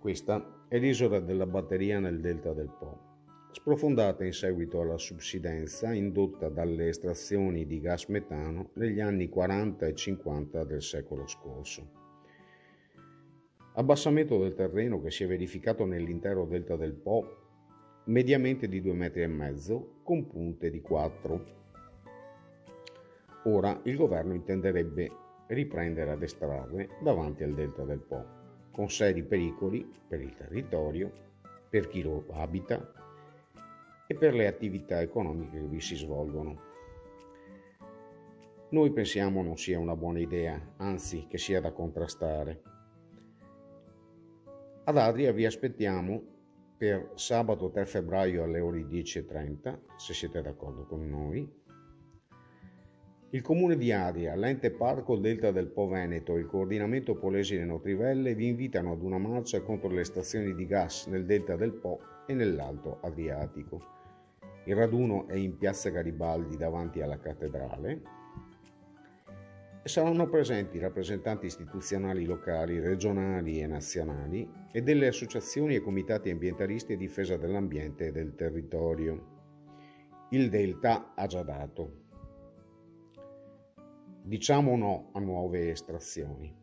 Questa è l'isola della batteria nel delta del Po, sprofondata in seguito alla subsidenza indotta dalle estrazioni di gas metano negli anni 40 e 50 del secolo scorso. Abbassamento del terreno che si è verificato nell'intero delta del Po mediamente di 2,5 metri con punte di 4. Ora il governo intenderebbe riprendere ad estrarre davanti al delta del Po, con seri pericoli per il territorio, per chi lo abita e per le attività economiche che vi si svolgono. Noi pensiamo non sia una buona idea, anzi che sia da contrastare. Ad Adria vi aspettiamo per sabato 3 febbraio alle ore 10.30, se siete d'accordo con noi. Il comune di Adria, l'ente parco Delta del Po Veneto e il coordinamento Polesine Notrivelle vi invitano ad una marcia contro le stazioni di gas nel Delta del Po e nell'Alto Adriatico. Il raduno è in piazza Garibaldi davanti alla cattedrale saranno presenti rappresentanti istituzionali locali, regionali e nazionali e delle associazioni e comitati ambientalisti a difesa dell'ambiente e del territorio. Il Delta ha già dato. Diciamo no a nuove estrazioni.